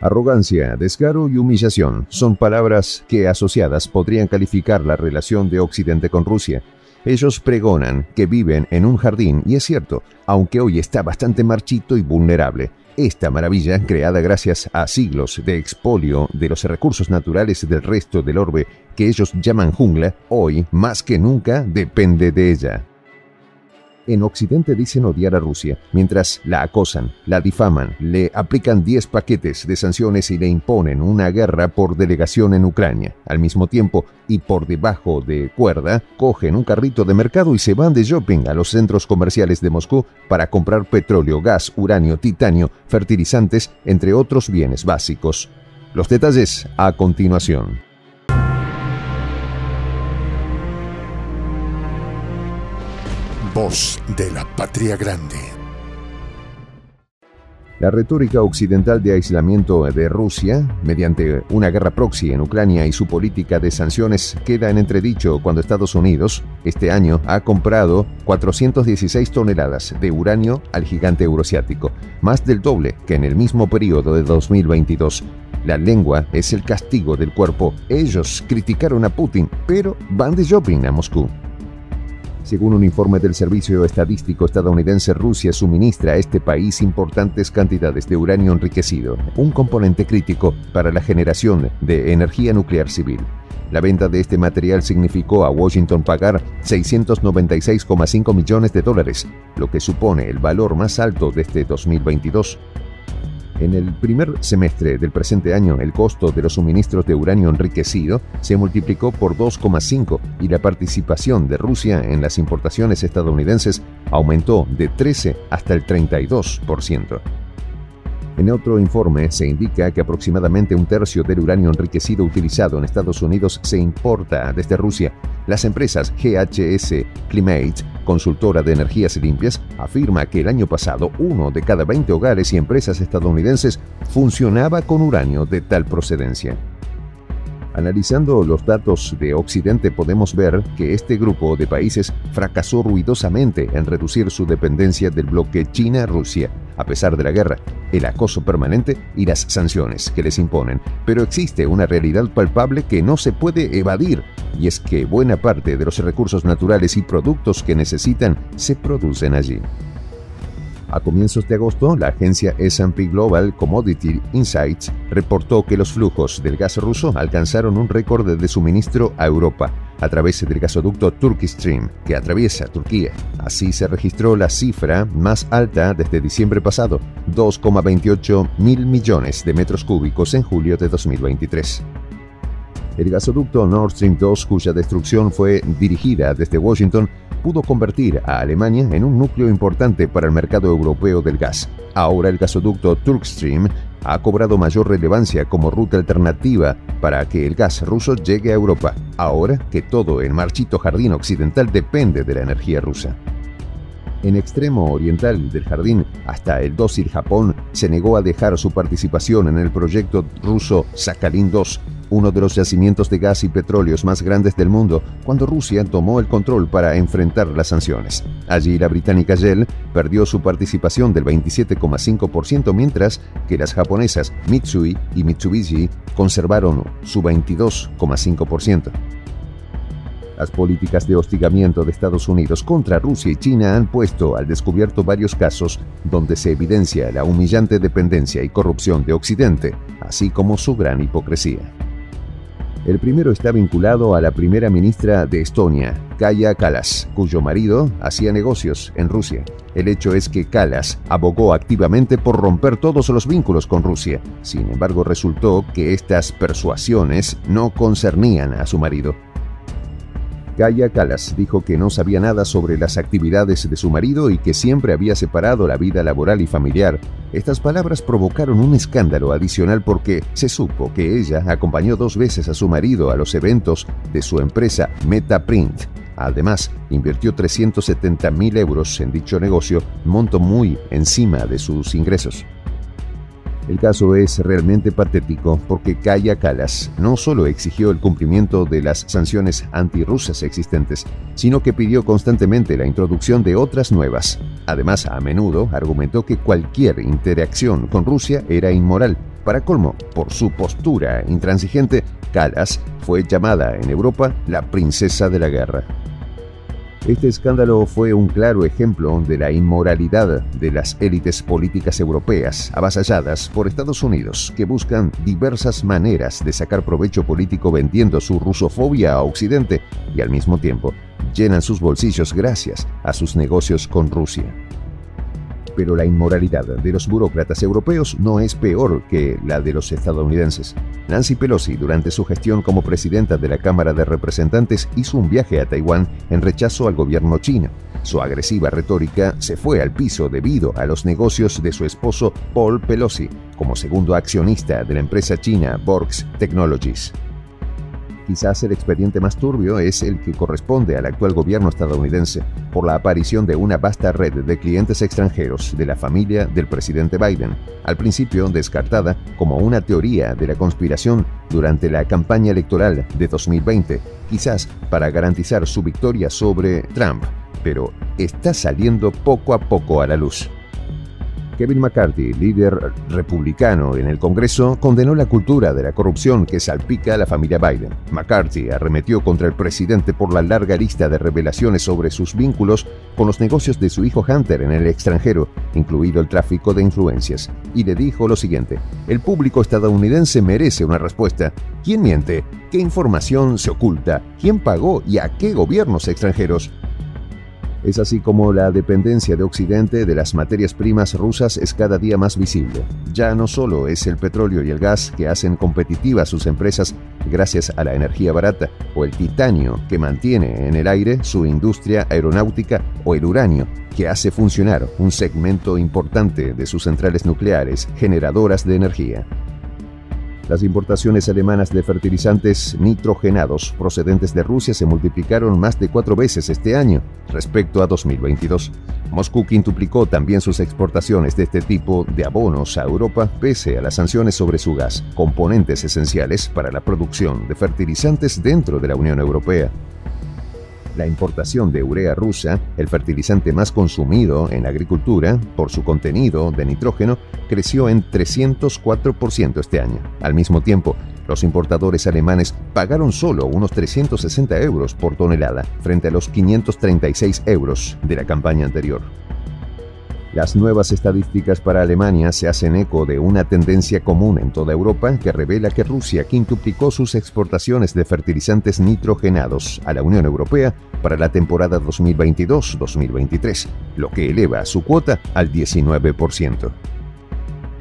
Arrogancia, descaro y humillación son palabras que asociadas podrían calificar la relación de Occidente con Rusia. Ellos pregonan que viven en un jardín y es cierto, aunque hoy está bastante marchito y vulnerable. Esta maravilla, creada gracias a siglos de expolio de los recursos naturales del resto del orbe que ellos llaman jungla, hoy, más que nunca, depende de ella. En Occidente dicen odiar a Rusia, mientras la acosan, la difaman, le aplican 10 paquetes de sanciones y le imponen una guerra por delegación en Ucrania. Al mismo tiempo, y por debajo de cuerda, cogen un carrito de mercado y se van de shopping a los centros comerciales de Moscú para comprar petróleo, gas, uranio, titanio, fertilizantes, entre otros bienes básicos. Los detalles a continuación. Voz de la Patria Grande. La retórica occidental de aislamiento de Rusia, mediante una guerra proxy en Ucrania y su política de sanciones, queda en entredicho cuando Estados Unidos, este año, ha comprado 416 toneladas de uranio al gigante euroasiático, más del doble que en el mismo periodo de 2022. La lengua es el castigo del cuerpo. Ellos criticaron a Putin, pero van de shopping a Moscú. Según un informe del Servicio Estadístico estadounidense, Rusia suministra a este país importantes cantidades de uranio enriquecido, un componente crítico para la generación de energía nuclear civil. La venta de este material significó a Washington pagar 696,5 millones de dólares, lo que supone el valor más alto desde 2022. En el primer semestre del presente año, el costo de los suministros de uranio enriquecido se multiplicó por 2,5 y la participación de Rusia en las importaciones estadounidenses aumentó de 13 hasta el 32%. En otro informe se indica que aproximadamente un tercio del uranio enriquecido utilizado en Estados Unidos se importa desde Rusia. Las empresas GHS Climate, consultora de energías limpias, afirma que el año pasado uno de cada 20 hogares y empresas estadounidenses funcionaba con uranio de tal procedencia. Analizando los datos de Occidente podemos ver que este grupo de países fracasó ruidosamente en reducir su dependencia del bloque China-Rusia, a pesar de la guerra, el acoso permanente y las sanciones que les imponen. Pero existe una realidad palpable que no se puede evadir, y es que buena parte de los recursos naturales y productos que necesitan se producen allí. A comienzos de agosto, la agencia SP Global Commodity Insights reportó que los flujos del gas ruso alcanzaron un récord de suministro a Europa a través del gasoducto Turkish Stream, que atraviesa Turquía. Así se registró la cifra más alta desde diciembre pasado, 2,28 mil millones de metros cúbicos en julio de 2023. El gasoducto Nord Stream 2, cuya destrucción fue dirigida desde Washington, pudo convertir a Alemania en un núcleo importante para el mercado europeo del gas. Ahora el gasoducto Turkstream ha cobrado mayor relevancia como ruta alternativa para que el gas ruso llegue a Europa, ahora que todo el marchito jardín occidental depende de la energía rusa. En extremo oriental del jardín, hasta el dócil Japón se negó a dejar su participación en el proyecto ruso Sakhalin 2, uno de los yacimientos de gas y petróleos más grandes del mundo, cuando Rusia tomó el control para enfrentar las sanciones. Allí la británica Shell perdió su participación del 27,5%, mientras que las japonesas Mitsui y Mitsubishi conservaron su 22,5%. Las políticas de hostigamiento de Estados Unidos contra Rusia y China han puesto al descubierto varios casos donde se evidencia la humillante dependencia y corrupción de Occidente, así como su gran hipocresía. El primero está vinculado a la primera ministra de Estonia, Kaya Kalas, cuyo marido hacía negocios en Rusia. El hecho es que Kalas abogó activamente por romper todos los vínculos con Rusia. Sin embargo, resultó que estas persuasiones no concernían a su marido. Kaya Kalas dijo que no sabía nada sobre las actividades de su marido y que siempre había separado la vida laboral y familiar. Estas palabras provocaron un escándalo adicional porque se supo que ella acompañó dos veces a su marido a los eventos de su empresa Metaprint. Además, invirtió 370 mil euros en dicho negocio, monto muy encima de sus ingresos. El caso es realmente patético porque Kaya Kalas no solo exigió el cumplimiento de las sanciones antirrusas existentes, sino que pidió constantemente la introducción de otras nuevas. Además, a menudo argumentó que cualquier interacción con Rusia era inmoral, Para colmo, por su postura intransigente, Calas fue llamada en Europa la princesa de la guerra. Este escándalo fue un claro ejemplo de la inmoralidad de las élites políticas europeas, avasalladas por Estados Unidos, que buscan diversas maneras de sacar provecho político vendiendo su rusofobia a Occidente y al mismo tiempo llenan sus bolsillos gracias a sus negocios con Rusia pero la inmoralidad de los burócratas europeos no es peor que la de los estadounidenses. Nancy Pelosi, durante su gestión como presidenta de la Cámara de Representantes, hizo un viaje a Taiwán en rechazo al gobierno chino. Su agresiva retórica se fue al piso debido a los negocios de su esposo Paul Pelosi, como segundo accionista de la empresa china Borgs Technologies. Quizás el expediente más turbio es el que corresponde al actual gobierno estadounidense por la aparición de una vasta red de clientes extranjeros de la familia del presidente Biden, al principio descartada como una teoría de la conspiración durante la campaña electoral de 2020, quizás para garantizar su victoria sobre Trump, pero está saliendo poco a poco a la luz. Kevin McCarthy, líder republicano en el Congreso, condenó la cultura de la corrupción que salpica a la familia Biden. McCarthy arremetió contra el presidente por la larga lista de revelaciones sobre sus vínculos con los negocios de su hijo Hunter en el extranjero, incluido el tráfico de influencias, y le dijo lo siguiente, el público estadounidense merece una respuesta. ¿Quién miente? ¿Qué información se oculta? ¿Quién pagó y a qué gobiernos extranjeros? Es así como la dependencia de Occidente de las materias primas rusas es cada día más visible. Ya no solo es el petróleo y el gas que hacen competitivas sus empresas gracias a la energía barata, o el titanio que mantiene en el aire su industria aeronáutica, o el uranio que hace funcionar un segmento importante de sus centrales nucleares generadoras de energía. Las importaciones alemanas de fertilizantes nitrogenados procedentes de Rusia se multiplicaron más de cuatro veces este año respecto a 2022. Moscú quintuplicó también sus exportaciones de este tipo de abonos a Europa pese a las sanciones sobre su gas, componentes esenciales para la producción de fertilizantes dentro de la Unión Europea. La importación de urea rusa, el fertilizante más consumido en la agricultura por su contenido de nitrógeno, creció en 304% este año. Al mismo tiempo, los importadores alemanes pagaron solo unos 360 euros por tonelada frente a los 536 euros de la campaña anterior. Las nuevas estadísticas para Alemania se hacen eco de una tendencia común en toda Europa que revela que Rusia quintuplicó sus exportaciones de fertilizantes nitrogenados a la Unión Europea para la temporada 2022-2023, lo que eleva su cuota al 19%.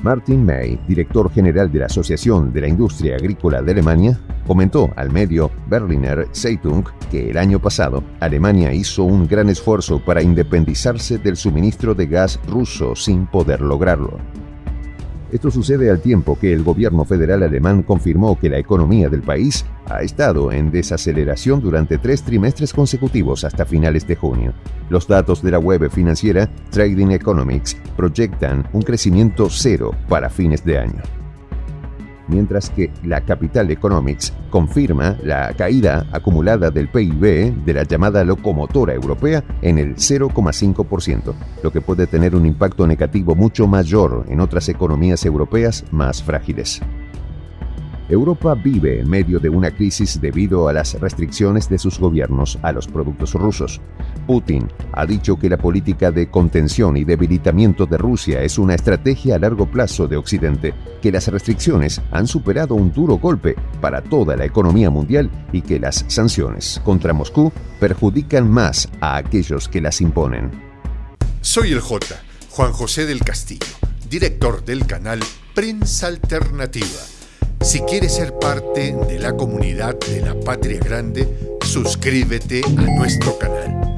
Martin May, director general de la Asociación de la Industria Agrícola de Alemania, comentó al medio Berliner Zeitung que el año pasado Alemania hizo un gran esfuerzo para independizarse del suministro de gas ruso sin poder lograrlo. Esto sucede al tiempo que el gobierno federal alemán confirmó que la economía del país ha estado en desaceleración durante tres trimestres consecutivos hasta finales de junio. Los datos de la web financiera Trading Economics proyectan un crecimiento cero para fines de año mientras que la Capital Economics confirma la caída acumulada del PIB de la llamada locomotora europea en el 0,5%, lo que puede tener un impacto negativo mucho mayor en otras economías europeas más frágiles. Europa vive en medio de una crisis debido a las restricciones de sus gobiernos a los productos rusos. Putin ha dicho que la política de contención y debilitamiento de Rusia es una estrategia a largo plazo de Occidente, que las restricciones han superado un duro golpe para toda la economía mundial y que las sanciones contra Moscú perjudican más a aquellos que las imponen. Soy el J, Juan José del Castillo, director del canal Prensa Alternativa si quieres ser parte de la comunidad de la Patria Grande, suscríbete a nuestro canal.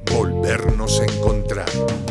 volvernos a encontrar.